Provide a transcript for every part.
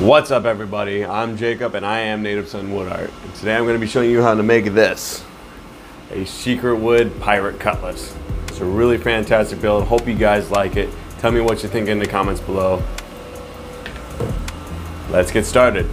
What's up everybody? I'm Jacob and I am Native Son Wood Art. Today I'm going to be showing you how to make this. A secret wood pirate cutlass. It's a really fantastic build. Hope you guys like it. Tell me what you think in the comments below. Let's get started.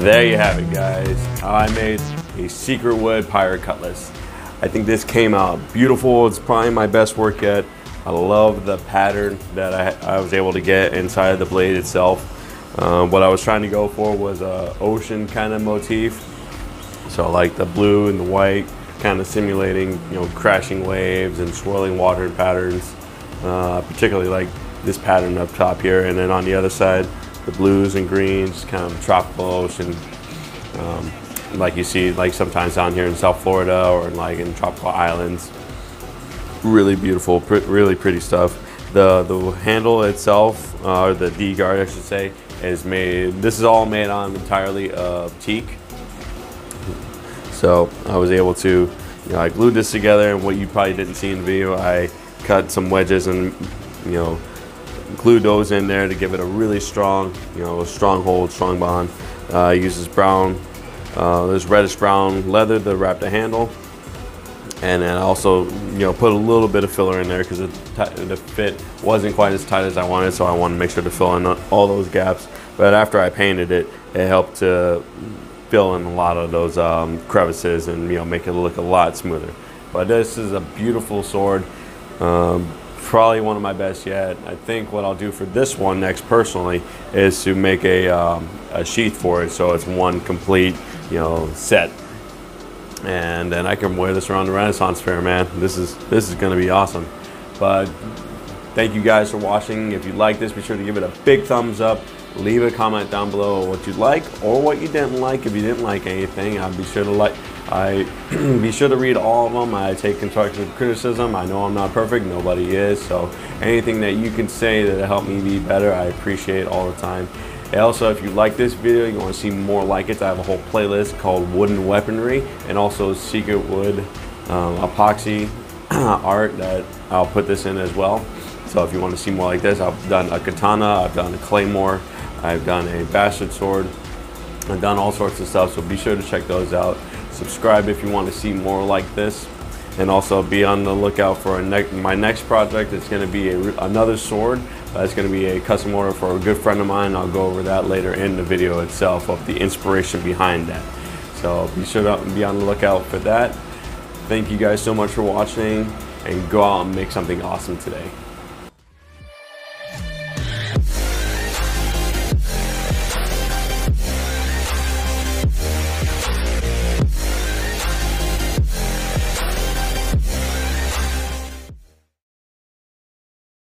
There you have it, guys. I made a secret wood pirate cutlass. I think this came out beautiful. It's probably my best work yet. I love the pattern that I, I was able to get inside the blade itself. Um, what I was trying to go for was a ocean kind of motif. So like the blue and the white, kind of simulating you know crashing waves and swirling water patterns. Uh, particularly like this pattern up top here, and then on the other side, the blues and greens, kind of tropical ocean, um, like you see like sometimes down here in South Florida or like in tropical islands. Really beautiful, pr- really pretty stuff. The the handle itself, uh, or the D guard, I should say, is made. This is all made on entirely of teak. So I was able to, you know, I glued this together, and what you probably didn't see in the video, I cut some wedges and, you know, glued those in there to give it a really strong, you know, strong hold, strong bond. Uh, I use this brown, uh, this reddish brown leather to wrap the handle, and then I also, you know, put a little bit of filler in there because the fit wasn't quite as tight as I wanted, so I wanted to make sure to fill in all those gaps. But after I painted it, it helped to fill in a lot of those um, crevices and you know make it look a lot smoother. But this is a beautiful sword. Um, probably one of my best yet. I think what I'll do for this one next personally is to make a, um, a sheath for it so it's one complete you know set. And then I can wear this around the Renaissance Fair, man. This is this is gonna be awesome. But thank you guys for watching. If you like this, be sure to give it a big thumbs up. Leave a comment down below what you like or what you didn't like. If you didn't like anything, I'll be sure to like. I be sure to read all of them. I take constructive criticism. I know I'm not perfect. Nobody is. So anything that you can say that help me be better, I appreciate all the time. And also, if you like this video, you want to see more like it, I have a whole playlist called Wooden Weaponry and also Secret Wood um, Epoxy art that I'll put this in as well. So if you want to see more like this, I've done a katana, I've done a claymore, I've done a bastard sword, I've done all sorts of stuff. So be sure to check those out. Subscribe if you want to see more like this. And also be on the lookout for ne my next project. It's going to be another sword. Uh, That's going to be a custom order for a good friend of mine. I'll go over that later in the video itself of the inspiration behind that. So be sure to be on the lookout for that. Thank you guys so much for watching and go out and make something awesome today.